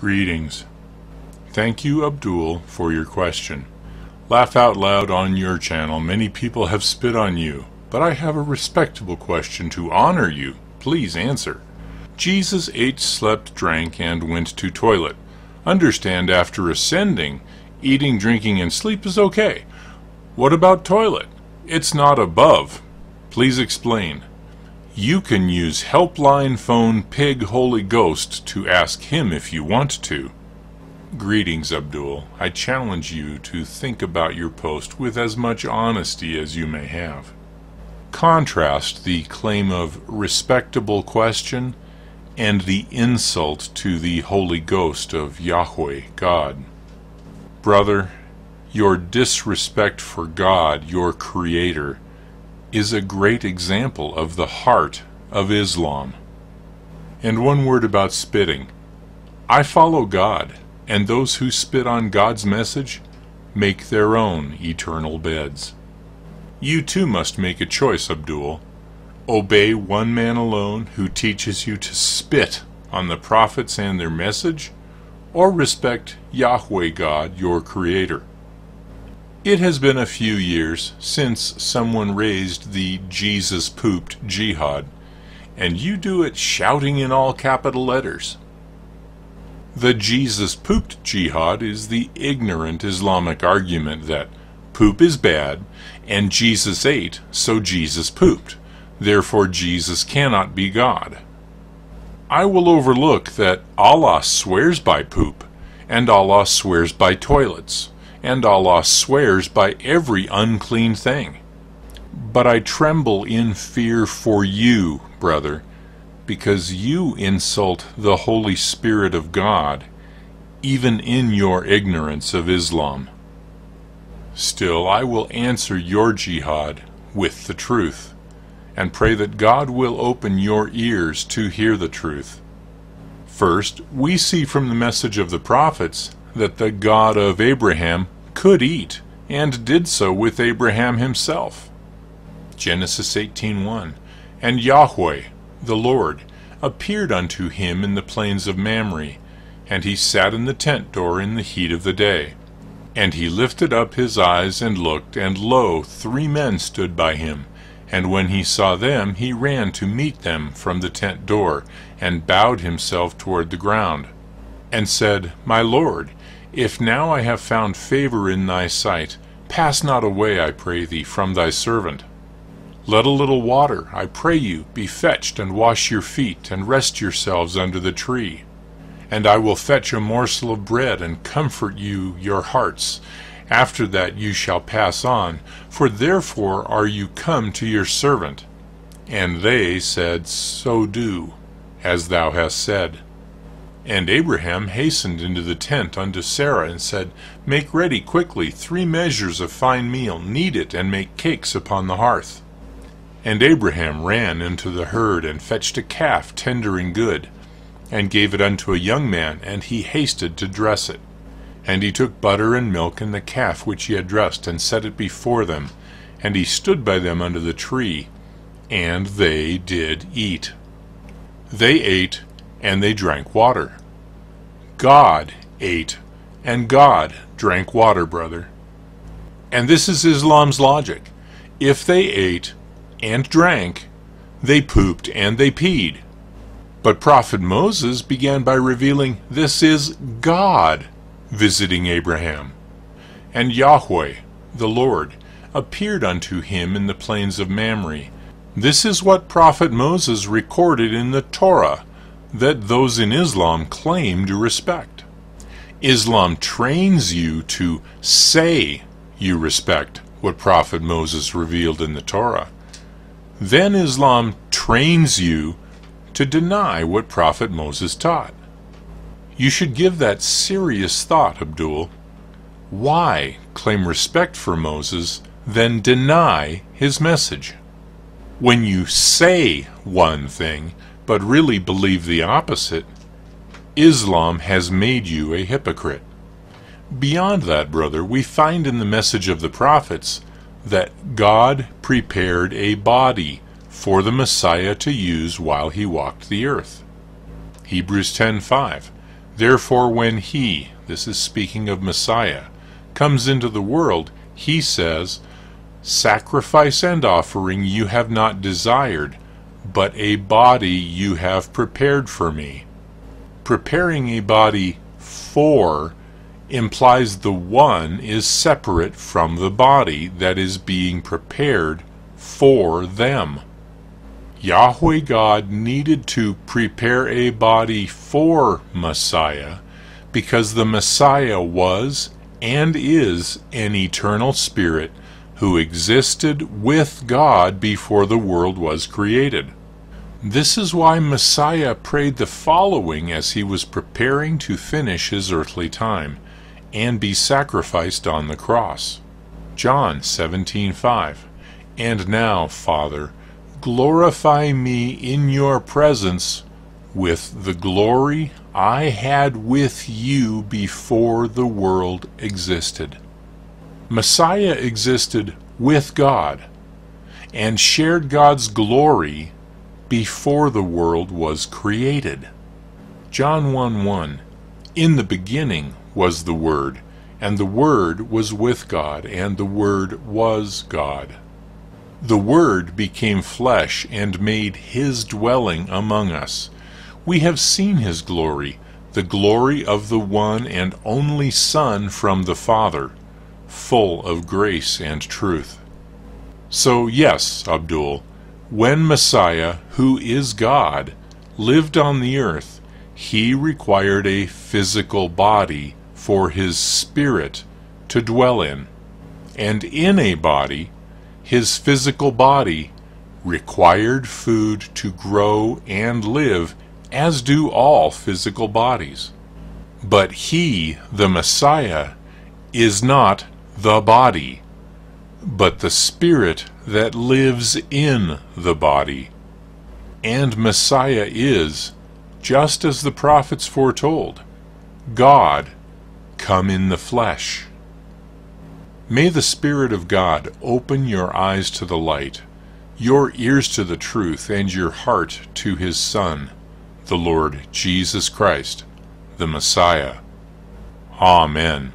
Greetings. Thank you, Abdul, for your question. Laugh out loud on your channel. Many people have spit on you, but I have a respectable question to honor you. Please answer. Jesus ate, slept, drank, and went to toilet. Understand after ascending, eating, drinking, and sleep is okay. What about toilet? It's not above. Please explain. You can use helpline phone Pig Holy Ghost to ask him if you want to. Greetings, Abdul. I challenge you to think about your post with as much honesty as you may have. Contrast the claim of respectable question and the insult to the Holy Ghost of Yahweh, God. Brother, your disrespect for God, your Creator, is a great example of the heart of Islam. And one word about spitting. I follow God, and those who spit on God's message make their own eternal beds. You too must make a choice, Abdul. Obey one man alone who teaches you to spit on the prophets and their message, or respect Yahweh God, your Creator. It has been a few years since someone raised the Jesus pooped jihad, and you do it shouting in all capital letters. The Jesus pooped jihad is the ignorant Islamic argument that poop is bad and Jesus ate, so Jesus pooped. Therefore, Jesus cannot be God. I will overlook that Allah swears by poop, and Allah swears by toilets and Allah swears by every unclean thing. But I tremble in fear for you, brother, because you insult the Holy Spirit of God, even in your ignorance of Islam. Still, I will answer your jihad with the truth, and pray that God will open your ears to hear the truth. First, we see from the message of the prophets that the God of Abraham could eat, and did so with Abraham himself. Genesis 18:1 And Yahweh, the Lord, appeared unto him in the plains of Mamre, and he sat in the tent door in the heat of the day. And he lifted up his eyes and looked, and lo, three men stood by him. And when he saw them, he ran to meet them from the tent door, and bowed himself toward the ground, and said, My Lord, if now I have found favor in thy sight, pass not away, I pray thee, from thy servant. Let a little water, I pray you, be fetched, and wash your feet, and rest yourselves under the tree. And I will fetch a morsel of bread, and comfort you your hearts. After that you shall pass on, for therefore are you come to your servant. And they said, So do, as thou hast said. And Abraham hastened into the tent unto Sarah, and said, Make ready quickly three measures of fine meal, knead it, and make cakes upon the hearth. And Abraham ran into the herd, and fetched a calf tender and good, and gave it unto a young man, and he hasted to dress it. And he took butter and milk and the calf which he had dressed, and set it before them. And he stood by them under the tree, and they did eat. They ate, and they drank water. God ate, and God drank water, brother. And this is Islam's logic. If they ate and drank, they pooped and they peed. But Prophet Moses began by revealing this is God visiting Abraham. And Yahweh, the Lord, appeared unto him in the plains of Mamre. This is what Prophet Moses recorded in the Torah that those in Islam claim to respect. Islam trains you to say you respect what Prophet Moses revealed in the Torah. Then Islam trains you to deny what Prophet Moses taught. You should give that serious thought, Abdul. Why claim respect for Moses, then deny his message? When you say one thing, but really believe the opposite, Islam has made you a hypocrite. Beyond that, brother, we find in the message of the prophets that God prepared a body for the Messiah to use while he walked the earth. Hebrews 10:5 Therefore when he, this is speaking of Messiah, comes into the world, he says, Sacrifice and offering you have not desired, but a body you have prepared for me. Preparing a body for implies the one is separate from the body that is being prepared for them. Yahweh God needed to prepare a body for Messiah because the Messiah was and is an eternal spirit who existed with God before the world was created. This is why Messiah prayed the following as he was preparing to finish his earthly time and be sacrificed on the cross. John 17:5 And now, Father, glorify me in your presence with the glory I had with you before the world existed. Messiah existed with God and shared God's glory before the world was created. John 1 1 In the beginning was the Word, and the Word was with God, and the Word was God. The Word became flesh and made his dwelling among us. We have seen his glory, the glory of the one and only Son from the Father, full of grace and truth. So, yes, Abdul, when Messiah, who is God, lived on the earth, he required a physical body for his spirit to dwell in. And in a body, his physical body required food to grow and live, as do all physical bodies. But he, the Messiah, is not the body, but the spirit that lives in the body. And Messiah is, just as the prophets foretold, God come in the flesh. May the Spirit of God open your eyes to the light, your ears to the truth, and your heart to His Son, the Lord Jesus Christ, the Messiah. Amen.